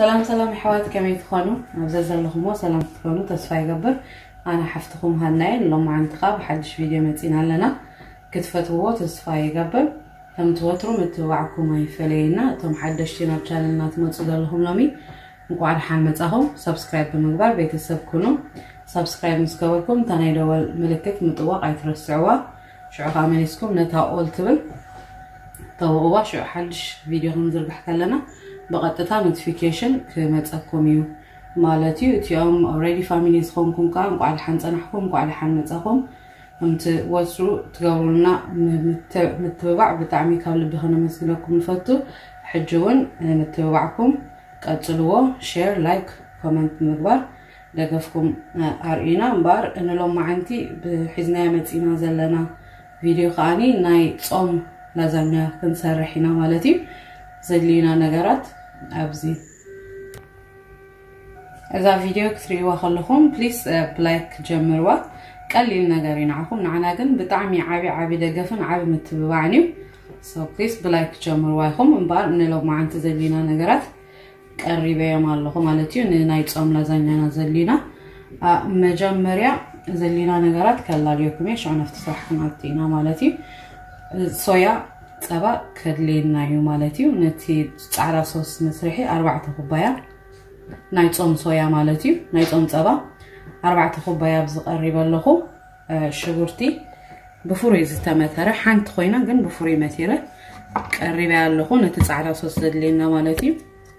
سلام سلام حوات كمي تخونو عزيز لهم سلام تخونو تصفى يقبر انا حفتكم هالناي لما عند خاب حدش فيديو متين لنا كتفت هو تصفى يقبر هم توترو متوعكم هاي فلينا تم حدش تينا بشاننا تمتصد لهم لامي مقوع الحامة اهو سبسكرايب بمقبر بيت السبكونو سبسكرايب مسكوكم تاني دول ملكت متوقع يترسعوا شعو خامنسكم نتا اول تبل توقوا شعو حدش فيديو هم زربحت لنا ብቐጥታ ኖቲፊኬሽን ክመፀኩም እዩ ማለት እዩ እቲኦም ኣሬዲ ፋሚሊ ዝኮንኩም ከዓ እንቋዕል ሓንፀናሕኩም እንቋዕል ሓንመፀኹም ከምቲ ወፅኡ ትገብሩልና ምትብባዕ ብጣዕሚ ካብ ልቢ ክነመስግነኩም ንፈቱ ሕጂ እውን ምትብባዕኩም ቀፅልዎ ሼር ላይክ ኮመንት ምግባር ደገፍኩም ኣርኢና እምበር እንሎም መዓንቲ ብሒዝናዮ መፂና ዘለና ቪድዮ ከዓኒ ናይ ፆም ላዛኛ ክንሰርሕ ኢና ማለት እዩ ዘድልዩና ነገራት ኣብዚ እዛ ቪድዮ ክትሪእዋ ከለኹም ፕሊስ ብላይክ ጀምርዋ ቀሊል ነገር እዩ ንዓኹም ንዓና ግን ብጣዕሚ ዓብ ዓብ ደገፍን ዓብ ምትብባዕን እዩ ፕሊስ ብላይክ ጀምርዋ ይኹም እምበር ንሎም ማዓንቲ ዘሊና ነገራት ቀሪበዮም ኣለኹ ማለት እዩ ንናይ ፆም ላዛኛና ዘሊና መጀመርያ ዘሊና ነገራት ከላልዮኩም እየ ሽዑ ነፍቲ ስራሕ ኢና ማለት እዩ ሶያ صبا كدلينا يوم مالتي ونتي على صوص مسرحي أربعة كوبايا نايت أم صويا مالتي نايت أم صبا أربعة كوبايا بزقريبا لهو شغورتي بفوري زيتا مثلا حانت خوينا قن بفوري مثلا قريبا لهو نتي على صوص دلينا مالتي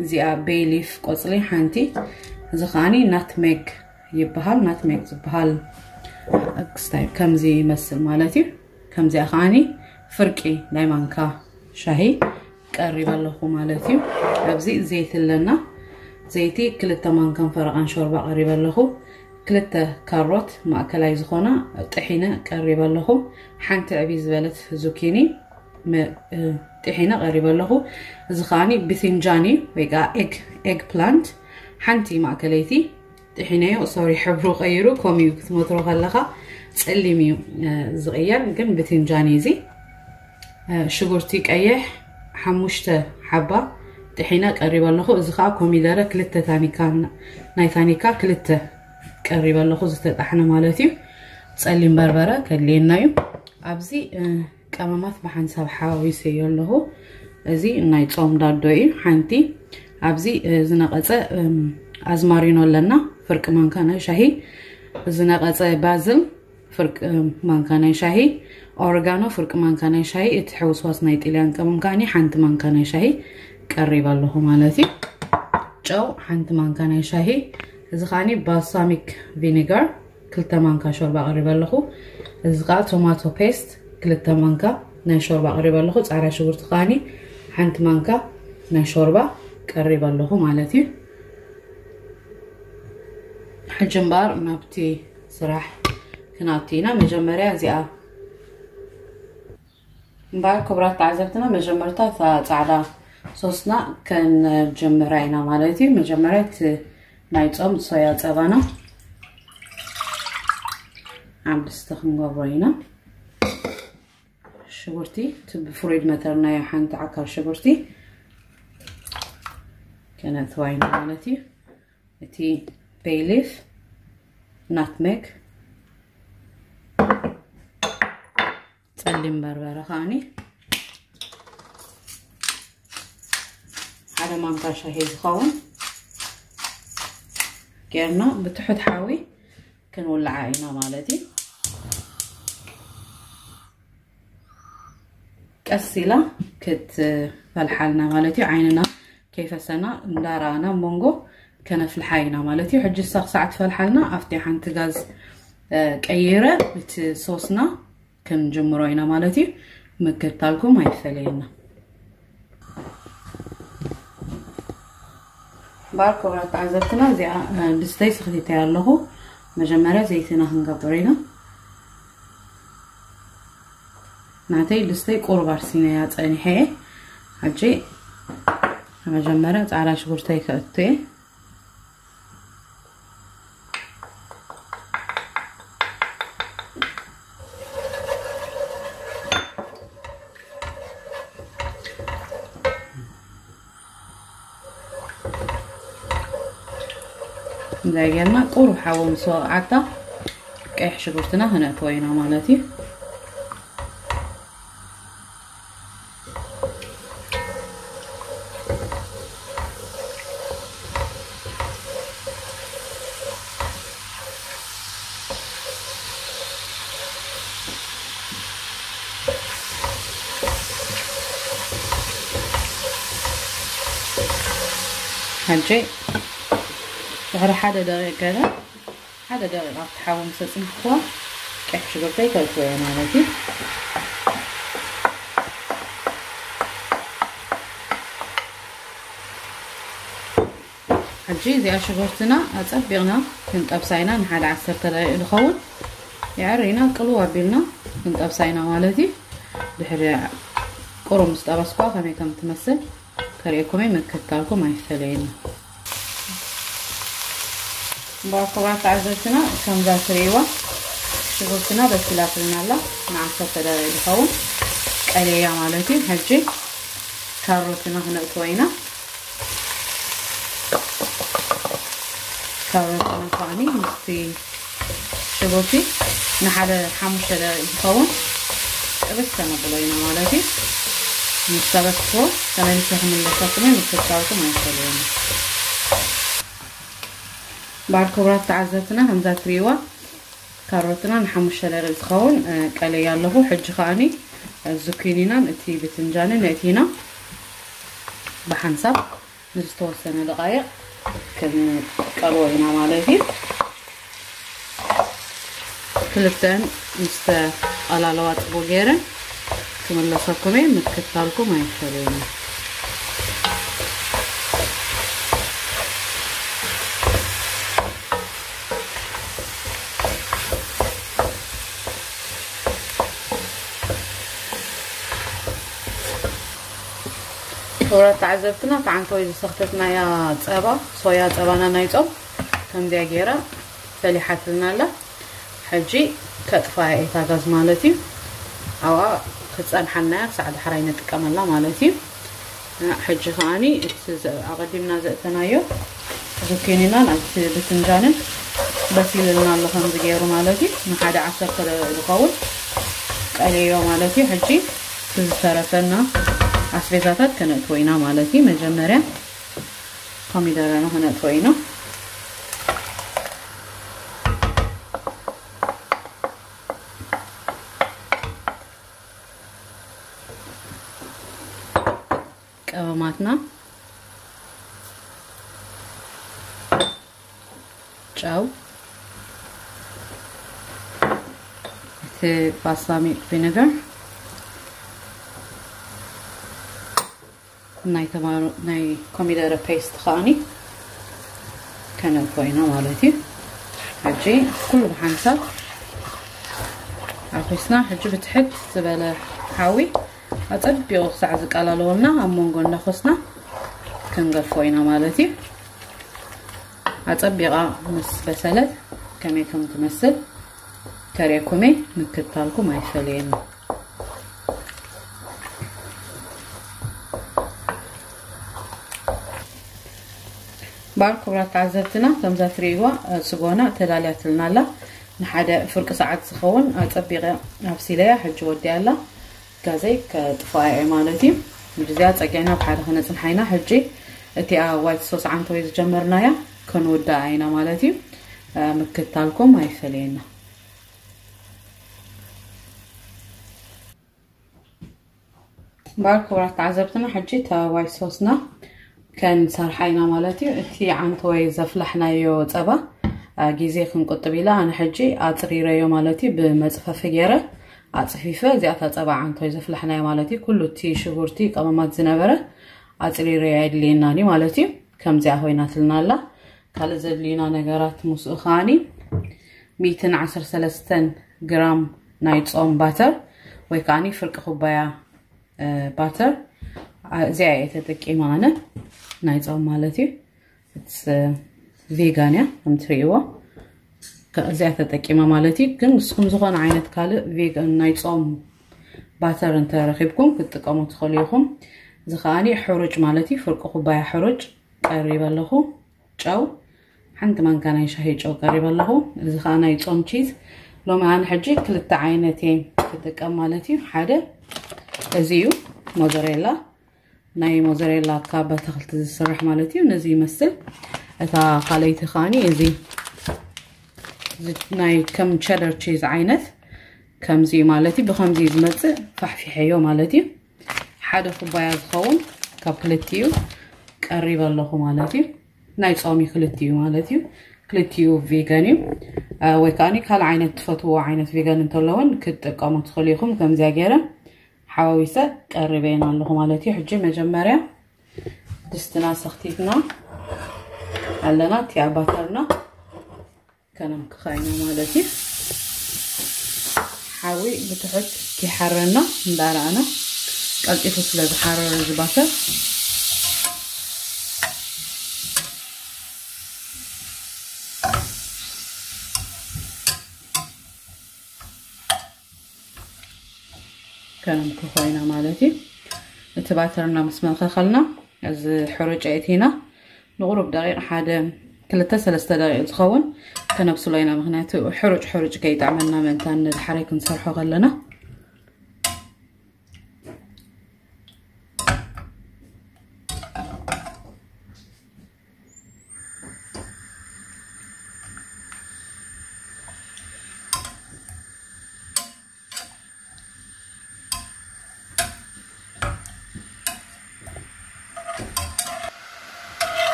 زي بيليف قصلي حانتي زخاني نات ميك يبهال نات ميك زبهال أكستايب كمزي مثل مالتي كمزي أخاني ፍርቂ ናይ ማንካ ሻሂ ቀሪብ ኣለኹ ማለት እዩ ኣብዚ ዘይቲ ኣለና ዘይቲ ክልተ ማንካን ፈረቓን ሾርባ ቀሪብ ኣለኹ ክልተ ካሮት ማእከላይ ዝኾና ጥሒነ ቀሪብ ኣለኹ ሓንቲ ዕብይ ዝበለት ዙኪኒ ጥሒነ ቀሪብ ኣለኹ እዚ ከዓኒ ብቲንጃን እዩ ወይ ከዓ ኤግ ፕላንት ሓንቲ ማእከለይቲ ጥሒነዮ ሶሪ ሕብሩ ቀይሩ ከምኡ ክትመትሮ ከለካ ፀሊም እዩ ዝቕየር ግን ብቲንጃን እዩ እዚ ሽጉርቲ ቀይሕ ሓሙሽተ ሓባ ጥሒና ቀሪበ ኣለኹ እዚ ከዓ ኮሚደረ ክልተ ታኒካ ናይ ታኒካ ክልተ ቀሪበ ኣለኹ ዝተጣሕነ ማለት እዩ ፀሊም በርበረ ከድልየና እዩ ኣብዚ ቀመማት ብሓንሳብ ሓዋዊሰ እዩ ኣለኹ እዚ ናይ ፆም ዳዶ እዩ ሓንቲ ኣብዚ ዝነቐፀ ኣዝማሪኖ ኣለና ፍርቂ ማንካ ናይ ሻሂ ዝነቐፀ ባዝል ፍርቂ ማንካ ናይ ሻሂ ኦርጋኖ ፍርቅ ማንካናይ ሻሂ እቲ ሕውስዋስ ናይ ጢልያን ቅመም ከዓኒ ሓንቲ ማንካናይ ሻሂ ቀሪብ ኣለኹ ማለት እዩ ጨው ሓንቲ ማንካናይ ሻሂ እዚ ከዓኒ ባልሳሚክ ቪኒጋር ክልተ ማንካ ሾርባ ቀሪብ ኣለኹ እዚ ከዓ ቶማቶ ፔስት ክልተ ማንካ ናይ ሾርባ ቀሪብ ኣለኹ ፃዕዳ ሽጉርቲ ከዓኒ ሓንቲ ማንካ ናይ ሾርባ ቀሪብ ኣለኹ ማለት እዩ ሕጂ እምበር ናብቲ ስራሕ ክናእቲ ኢና መጀመርያ እዚኣ من بعد كبرات تعذبتنا መጀመርታ እታ ፃዕዳ ሶስና ከንጀምራ ኢና ማለት እዩ መጀመርያ እቲ ናይ ፆም ሶያ ፀባና ኣብ ድስቲ ክንገብሮ ኢና ሽጉርቲ እቲ ብፍሩይድ መተርናዮ ሓንቲ ዓካር ሽጉርቲ ከነትዋ ኢና ማለት እዩ እቲ ቤይሊፍ ናትሜግ معلم بربرة خاني هذا ما نطرشه خون كيرنا بتحط حاوي كنولع عينه مالتي كأسيلة كت فالحالنا مالتي عيننا كيف سنا ندارانا مونغو كنف الحينة مالتي حجي الساق ساعة فالحالنا أفتح عن تغاز ቀይረ آه، እቲ ከመጀመሪያውና ማለት ምክታልኩ አይፈለየና ባር ክብራት ተዓዘብትና እዚኣ ድስተይ ስክቲተይ ኣለኹ መጀመርያ ዘይትና ክንገብር ኢና ናተይ ድስተይ ቁርባር ኣርሲነያ ፀኒሐ ሓጂ መጀመርያ ፃዕዳ ሽጉርተይ ክእቱ ከእትየ ديالنا قروحة ومصاعدة كيحشي قلتنا هنا توينا مالتي هادشي هر حدا داغي كذا حدا داغي راح مسلسل خوا كيف شو بقي كلفوا يا مالتي هالشي زي اشي غرتنا اتصبغنا كنت ابساينا نحال عسر تلاقي الخول يعرينا كلوا بيلنا كنت ابساينا مالتي دحري قرم مستبسكوا فمي كم تمثل كريكمي مكتالكم ما يفتلينا በኩባት ዓዘዝትና ከምዛ ትርእይዎ ሽጉርትና በስላፍልና ኣላ ንዓምሳ ተዳለዩ ዝኸውን ቀለያ ማለት እዩ ሕጂ ካሮትና ክነእትዎ ኢና ካሮትና ከዓኒ ምስቲ ሽጉርቲ ንሓደ ሓሙሽተ ደቂቕ ዝኸውን ጥብስ ከነብሎ ኢና ማለት እዩ ምስ ተበስዎ ተመሊሰ ክምለሰኩምን ምክብካብኩም ኣይፈልዮን بعد كبرات تعزتنا همزات ريوة كاروتنا نحمو الشلال يسخون آه، قالي يالهو حج خاني الزوكينينا آه، نأتي بتنجاني نأتينا بحنسب نزتو السنة دقائق كن كاروينا مالذي كلبتان نستا على لوات بوغيرن كمان لصقمين نتكتالكم ما يخلينا ورات عزبتنا فعنتوي استخدمتنا يا صبا صويا صبانا نايصوم كمديا غيرا فليحت لنا لا حجي كطفا ايتا غاز مالتي اوا كصن حنا سعد حراين تقمنا مالتي حجي خاني اقدمنا زتنايو زكينينا نعطي بتنجان بسيل لنا اللهم زغيرو مالتي ما حدا عسر القول قال يوم مالتي حجي تزترفنا አስቤዛታት ከነጥ ወይና ማለት መጀመሪያ ኮሚደረ ነው ነጥ ወይና ቀበማትና ጨው እቲ ባልሳሚክ ቪነገር ናይ ተማሮ ናይ ኮሚደረ ፔስት ከዓኒ ከነብ ኮይኑ ማለት እዩ ሕጂ ኩሉ ብሓንሳብ ኣኩስና ሕጂ ብትሕት ዝበለ ሓዊ ኣፀቢቑ ክሳዕ ዝቀላለወልና ኣብ መንጎ እናኮስና ክንገፎ ኢና ማለት እዩ ኣፀቢቓ ምስ በሰለት ከመይ ከም ትመስል ተሪኩሜ ምክታልኩም ኣይፈልየኒ بار كبرات عزتنا كم ريوا سجونا تلاليات لنا لا نحدا فرق ساعات سخون أتبقى أبسيليا حج ودي الله كازي طفاية مالتي مجزيات أجينا بحال هنا تنحينا حجي እቲኣ ዋይት ሶስ ዓንተወይ ዝጀመርናያ ከንወዳእ عينا مالتي مكتالكم ምክታልኩም ኣይፈለየና እምበር ክቡራት ተዓዘብትና حجي تا وايت صوصنا ከንሰርሓ ኢና ማለት እዩ እቲ ዓንቲ ወይ ዘፍላሕናዮ ፀባ ግዜ ክንቁጥብ ኢላ ኣነ ሕጂ ኣፅሪረዮ ማለት እዩ ብመፅፈፊ ገይረ ኣፅፊፈ እዚኣታ ፀባ ዓንቲ ወይ ዘፍላሕናዮ ማለት እዩ ኩሉ እቲ ሽጉርቲ ቀመማት ዝነበረ ኣፅሪረዮ የድልየና ማለት እዩ ከምዚኣ ኮይናትልና ኣላ ካልእ ዘድልዩና ነገራት ምስኡ ከዓኒ 113 ግራም ናይ ፆም ባተር ወይ ከዓኒ ፍርቂ ኩባያ ባተር እዚኣ እየ ተጠቂማ ኣነ ናይ ፆም ማለት እዩ ቬጋን እያ ከም ትርእይዎ እዚኣ ተጠቂመ ማለት እዩ ግን ንስኩም ዝኾነ ዓይነት ካልእ ቬጋን ናይ ፆም ባተር እንተረኪብኩም ክትጥቀሙ ትኽእሉ ኢኹም እዚ ከዓኒ ሕሩጭ ማለት እዩ ፍርቂ ኩባያ ሕሩጭ ቀሪብ ኣለኹ ጨው ሓንቲ ማንካ ናይ ሻሂ ጨው ቀሪብ ኣለኹ እዚ ከዓ ናይ ፆም ቺዝ ሎሚ ኣነ ሕጂ ክልተ ዓይነት እየ ክጥቀም ማለት እዩ ሓደ እዚ እዩ ሞዘሬላ ناي موزاريلا كابا تخلط الصرح مالتي ونزي يمثل اتا قليتي خاني ازي زيت ناي كم تشيدر تشيز عينت كم زي مالتي بخمزي زمتي فحفي حيو مالتي حدا كوبايا تخون كابلتيو قريب الله مالتي ناي صومي كلتيو مالتي كلتيو فيغانيو آه ويكاني كالعينة تفتو عينة فيغان انتو لون كتقامو تخليكم كم زي غيره حواويسه قربينا له مالتي حجي مجمريا دستنا سختيتنا علنا تيا باترنا كانم خاينا مالتي حاوي بتحط كي حررنا ندارانا قلقي فصله بحرر الباتر كلام كفاينا مالتي تباترنا مسمن خلنا از حرج عيتينا نغرب دقيقة حدا كلتا تسل استدقيق تخون كنبسو لينا مغناتي وحرج حروج كي تعملنا من تان الحريك نصرحو غلنا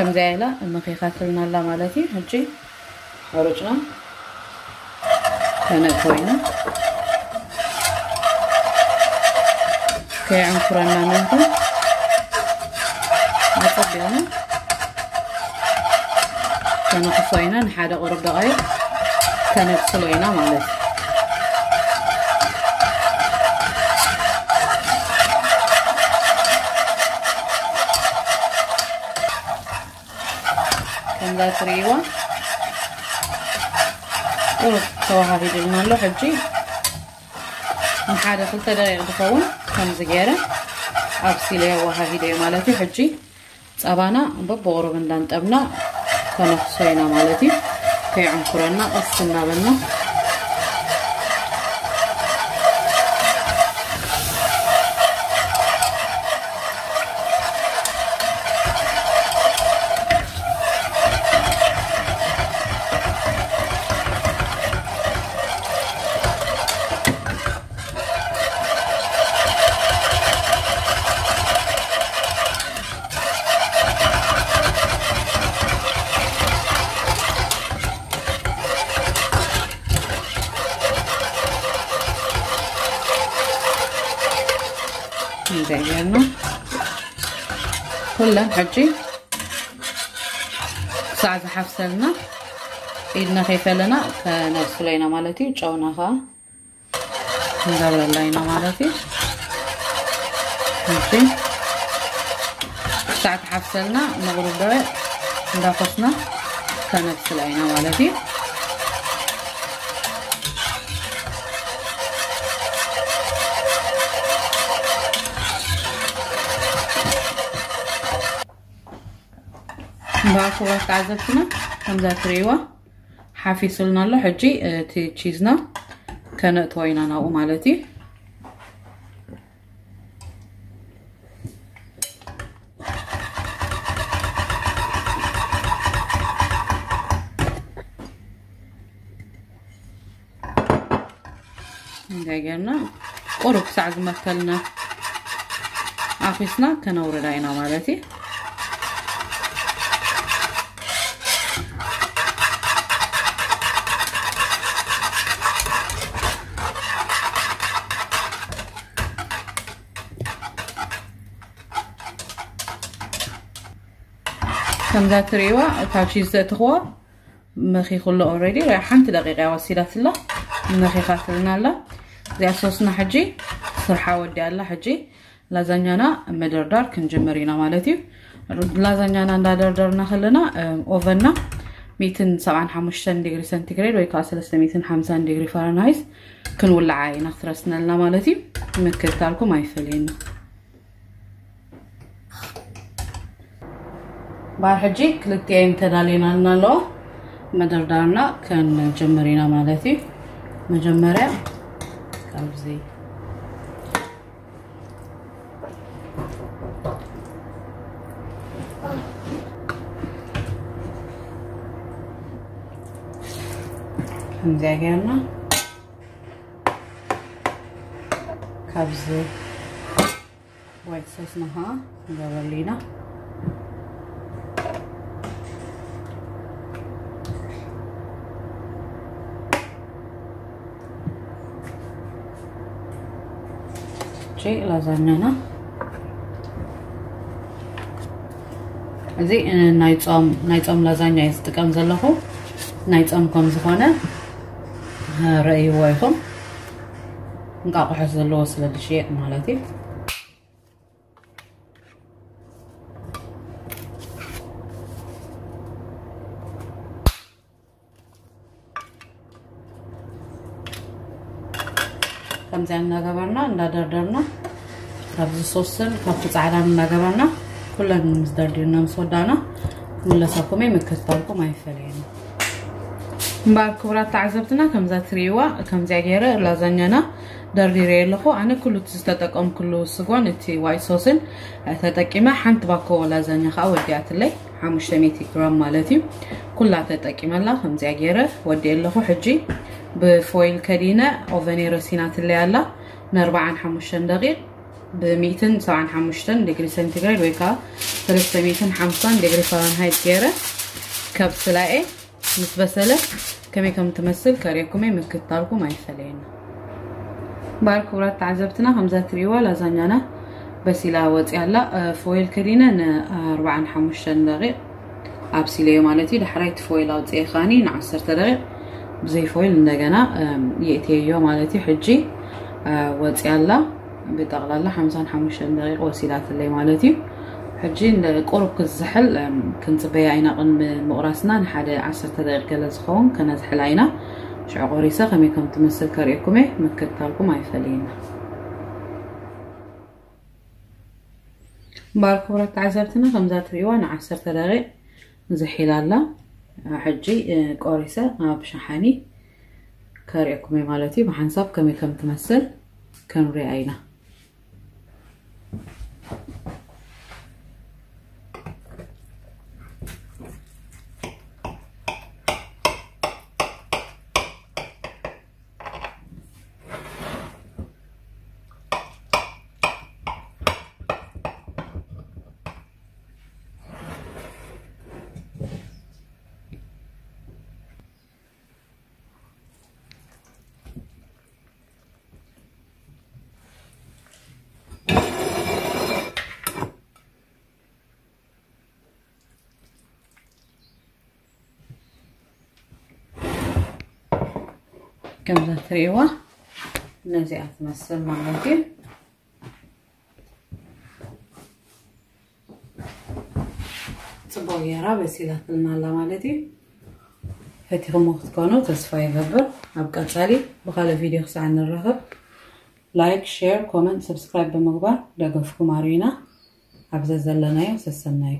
كم زايلة المقيقات لنا لا مالتي هجي خرجنا هنا كوينا كي عم فرنا منها نطبيانا كنا قصينا نحادق ورب دغير كنا قصلوينا مالتي ላትሬዋ ቁሩብ ተዋሃሂዱ ልና ኣሎ ሕጂ ንሓደ ክልተ ደቂቕ ዝኸውን ከምዚ ገይረ ኣብሲለ ኣዋሃሂደ እዩ ማለት እዩ ሕጂ ፀባና በብቁሩብ እንዳንጠብና ከነኽሶ ኢና ማለት እዩ ከይዕንኩረና ቀስ እናበልና من ديالنا كل حجي ساعة حفصلنا إيدنا خيفة لنا فنفس لينا مالتي جاونا خا نقبل لينا مالتي نجي ساعة حفصلنا مغرب دوي ندافصنا باكوا كعزتنا كمزا تريوا حافيس لنا له حجي تي تشيزنا كنقطوينا ناو مالتي እንዳይገና ቁሩብ ሳዕ ዝመተልና ኣፊስና ከነውርዳ ኢና ማለት خمزة ريوة تابشي زيت غوا مخي خلو اوريدي رايح حنت دقيقة وسيلة سلا مخي خاطرنا لا زي صوصنا حجي صرحة ودي الله حجي لازانيانا مدردار كنجمرينا مالتي لازانيانا ندردرنا خلنا اوفنا ميتين سبعان حموشتان ديجري سنتيجريد ويكا سلسة ميتين حمزان ديجري فارنهايز كنولعاي نخترسنا لنا مالتي مكتالكم ما يفلينا ባር ሕጂ ክልቲአይ እንተዳልየና እናለዎ መደርዳርና ከንጀምር ኢና ማለት እዩ መጀመርያ ካብዚ ከምዚኣ ገርና ካብዚ ዋይት ሶስ ንኸዓ ክንገበሉ ኢና شيء لازانينا እዚ ናይ ፆም ናይ ፆም ላዛኛ እየ ዝጥቀም ዘለኹ ናይ ፆም ከም ዝኾነ ረእይዎ ኢኹም እንቋቑሖ ዘለዎ ስለዝሽየጥ ማለት እዩ እንዳደርደርና ካብዚ ሶስትን ካብቲ ፃዕዳ እናገበርና ኩለን ምስ ደርዲርና ምስ ወዳና ምለሳኩመይ ምክትታልኩም ኣይፈለየኒ እምበር ክቡራት ተዓዘብትና ከምዛ ትርእዋ ከምዚኣ ገይረ ላዛኛና ደርዲረ ኣለኹ ኣነ ኩሉ እቲ ኩሉ ስጓን እቲ ዋይት ሶስን ተጠቂመ ሓንቲ ባኮ ላዛኛ ከዓ ወዲኣትለይ ሓሙሽተ ሜት ግራም ማለት እዩ ኩላ ተጠቂመላ ከምዚኣ ገይረ ወዲ ኣለኹ ሕጂ ብፎይል ከዲነ ኦቨኔ ረሲና ትለያ ኣላ نربعان حمشتن دقيق بميتن سعان حمشتن دقري سنتيغريد ويكا ثلاثة ميتن حمصان دقري فرنهايت كيرة كب سلائي مسبسلة كمي كم تمثل كاريكمي مكتاركو ما يفلين بار كورات تعزبتنا همزة تريوة لازانيانا بس إلى وضع يلا آه، فويل كرينا آه، أربعة حمشة دقيق أبسي ليو مالتي لحريت فويل أوت إخاني نعسر تدقيق بزي فويل ندقنا يأتي يوم مالتي حجي ወፂያላ ብጠቕላላ 55 ደቂቕ ወሲላትለይ ማለት እዩ ሕጂ ቁሩብ ክዝሕል ክንፅበያ ኢና ቅድሚ ምቑራስና ንሓደ 1 ደቂቕ ገለ ዝኸውን ከነዝሕላ ኢና ሽዑ ቆሪሰ ከመይ ከም ትመስል ከርእኩም እየ ምክትታልኩም ኣይፈልየና እምበር ክቡራት ተዓዘብትና ከምዛ ትሪእዋ ን10 ደቂቕ ዝሒላ ኣላ ሕጂ ቆሪሰ ኣብ ሸሓኒ ካርያ ቁመ ማለት እዩ ብሓንሳብ ከመይ ከም ትመስል ክንሪኣ ኢና ከምዚ ትሪእዋ ነዚኣ ትመስል ማለት እዩ ፅቡቅ ጌራ በሲላትልና ኣላ ማለት እዩ ፈቲኹሞ ክትኮኑ ተስፋ ይገብር ኣብ ቀፃሊ ብካልእ ቪድዮ ክሳዕ ንረኽብ ላይክ ሼር ኮመንት ሰብስክራይብ ብምግባር ደገፍኩም ኣርዩና ኣብዘ ዘለናዮ ሰሰናዩ